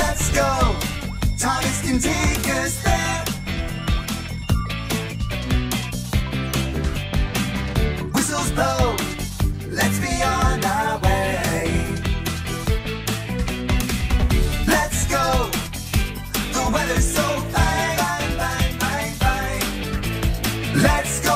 Let's go. Thomas can take us there. Whistles blow. Let's be on our way. Let's go. The weather's so fine, fine, fine, fine, fine. Let's go.